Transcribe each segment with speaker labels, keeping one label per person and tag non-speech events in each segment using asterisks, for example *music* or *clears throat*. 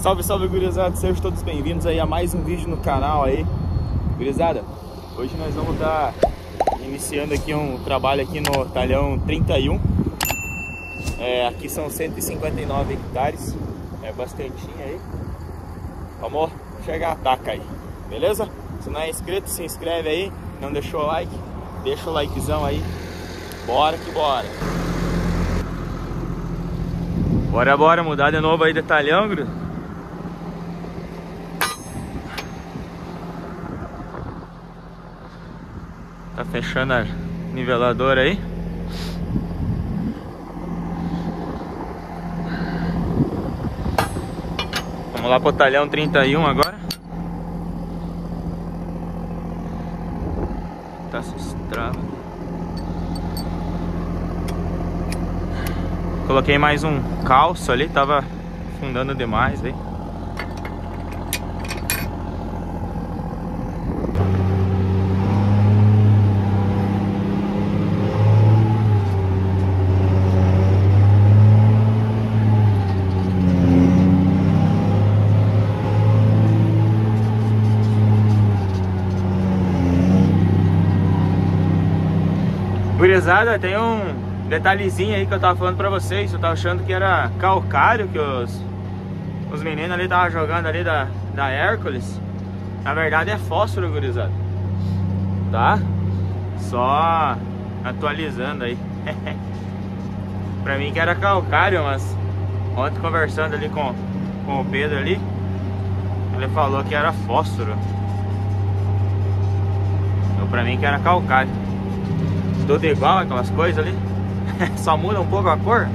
Speaker 1: Salve, salve, gurizada. Sejam todos bem-vindos aí a mais um vídeo no canal aí. Gurizada, hoje nós vamos estar iniciando aqui um trabalho aqui no talhão 31. É, aqui são 159 hectares, é bastantinho aí. Vamos chegar a taca aí, beleza? Se não é inscrito, se inscreve aí. Não deixou o like, deixa o likezão aí. Bora que bora. Bora, bora mudar de novo aí de talhão, gurizada. Tá fechando a niveladora aí. Vamos lá pro talhão 31 agora. Tá se estrava. Coloquei mais um calço ali, tava afundando demais aí. Gurizada, tem um detalhezinho aí que eu tava falando pra vocês. Eu tava achando que era calcário que os, os meninos ali estavam jogando ali da, da Hércules. Na verdade é fósforo, gurizada. Tá? Só atualizando aí. *laughs* pra mim que era calcário, mas ontem conversando ali com, com o Pedro ali, ele falou que era fósforo. Então pra mim que era calcário tudo igual, aquelas coisas ali. *laughs* Só muda um pouco a cor.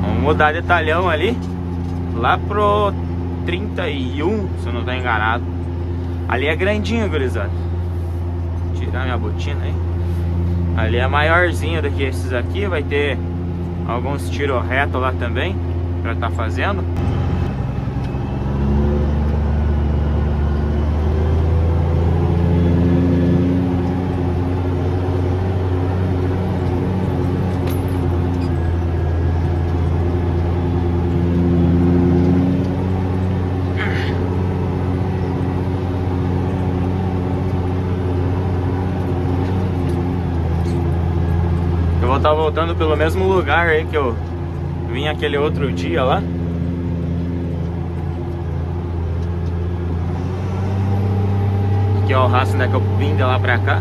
Speaker 1: Vamos mudar de talhão ali. Lá pro 31, se eu não estou enganado. Ali é grandinho, gurizada tirar minha botina aí. Ali é maiorzinho do que esses aqui, vai ter alguns tiro reto lá também para estar tá fazendo. tá voltando pelo mesmo lugar aí que eu vim aquele outro dia lá. Que é o rastro né, que eu vim de lá pra cá.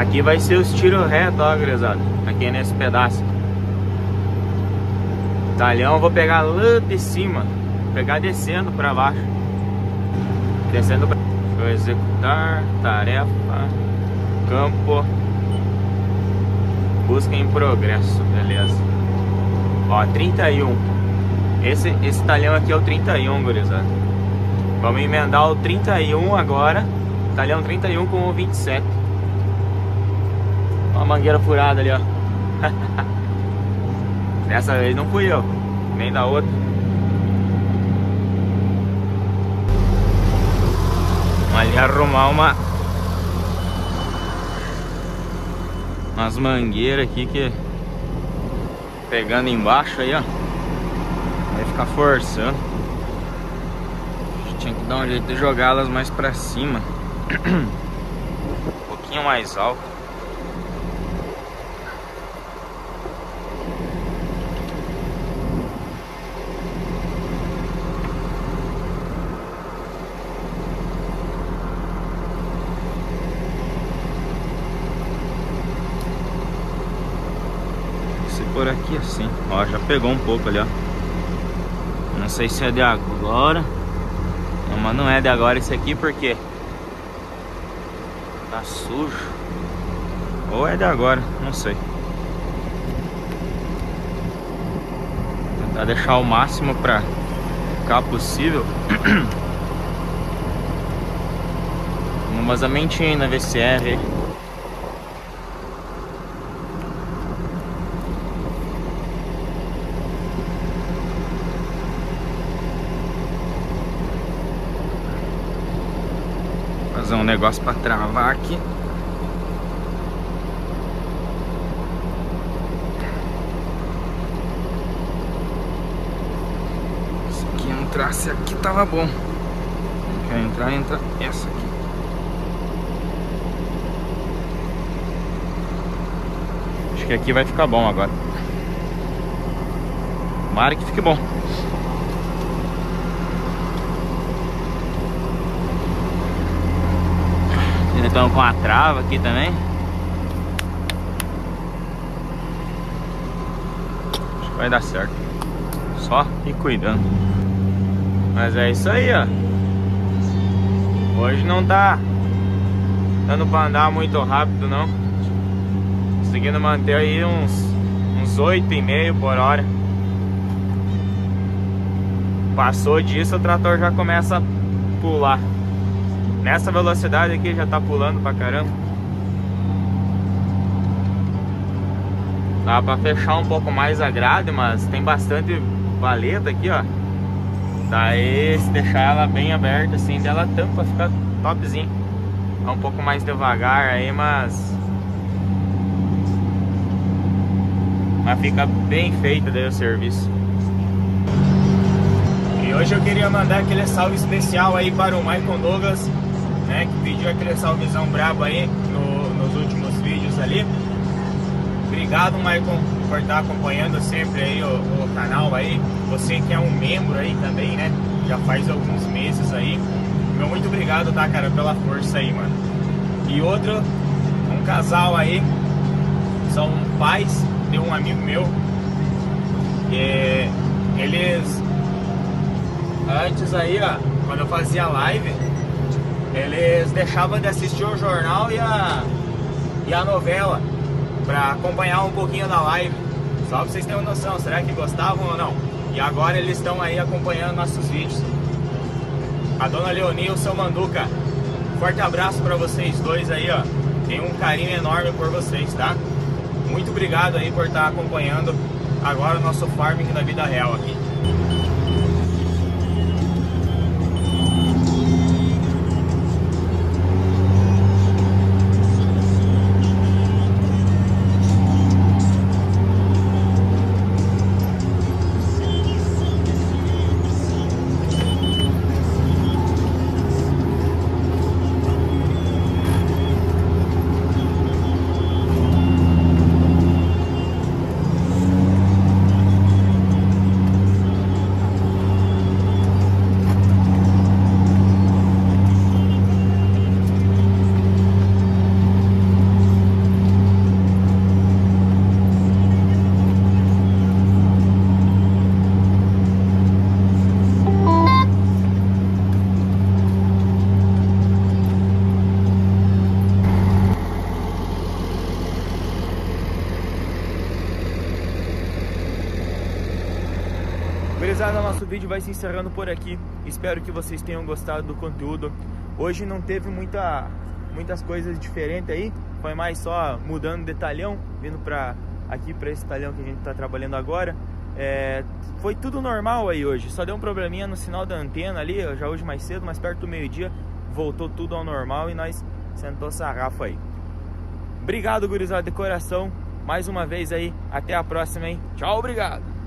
Speaker 1: Aqui vai ser os tiros retos, ó, gurizada. Aqui nesse pedaço. Talhão vou pegar lá de cima. Vou pegar descendo pra baixo. Descendo pra... Deixa eu executar. Tarefa. Campo. Busca em progresso. Beleza. Ó, 31. Esse, esse talhão aqui é o 31, gurizada. Vamos emendar o 31 agora. Talhão 31 com o 27. Uma mangueira furada ali, ó. *laughs* Dessa vez não fui eu, nem da outra. Vamos ali arrumar uma umas mangueiras aqui que pegando embaixo aí, ó. Vai ficar forçando. Tinha que dar um jeito de jogá-las mais pra cima. *clears throat* um pouquinho mais alto. Por aqui assim. Ó, já pegou um pouco ali, ó. Não sei se é de agora. Não, mas não é de agora esse aqui porque tá sujo. Ou é de agora, não sei. Tentar deixar o máximo pra ficar possível. Um vazamentinho na VCR. Fazer um negócio para travar aqui. Se aqui entrasse aqui tava bom. Quer entrar, entra essa aqui. Acho que aqui vai ficar bom agora. Tomara que fique bom. Estamos com a trava aqui também. Acho que vai dar certo. Só ir cuidando. Mas é isso aí, ó. Hoje não tá dando pra andar muito rápido, não. Conseguindo manter aí uns, uns 8,5 por hora. Passou disso, o trator já começa a pular. Nessa velocidade aqui já tá pulando pra caramba. Dá pra fechar um pouco mais a grade, mas tem bastante valeta aqui, ó. Daí, se deixar ela bem aberta assim, dela tampa, fica topzinho. É um pouco mais devagar aí, mas... Mas fica bem feito daí o serviço. E hoje eu queria mandar aquele salve especial aí para o Michael Douglas né, que pediu aquele salvezão brabo aí no, nos últimos vídeos ali. Obrigado, Maicon, por estar acompanhando sempre aí o, o, canal aí. Você que é um membro aí também, né? Já faz alguns meses aí. Meu muito obrigado, tá, cara, pela força aí, mano. E outro, um casal aí, são pais de um amigo meu. E eles antes aí, ó, quando eu fazia live, eles deixavam de assistir o jornal e a, e a novela para acompanhar um pouquinho da live. Só pra vocês terem uma noção, será que gostavam ou não? E agora eles estão aí acompanhando nossos vídeos. A dona Leonie e o seu Manduca, forte abraço para vocês dois aí, ó. Tenho um carinho enorme por vocês, tá? Muito obrigado aí por estar acompanhando agora o nosso farming na vida real aqui. Gurizada, nosso vídeo vai se encerrando por aqui. Espero que vocês tenham gostado do conteúdo. Hoje não teve muita, muitas coisas diferentes aí. Foi mais só mudando de talhão, vindo pra, aqui para esse talhão que a gente está trabalhando agora. É, foi tudo normal aí hoje. Só deu um probleminha no sinal da antena ali, já hoje mais cedo, mas perto do meio-dia voltou tudo ao normal e nós sentou sarrafo aí. Obrigado, gurizada de coração. Mais uma vez aí. Até a próxima, hein? Tchau, obrigado.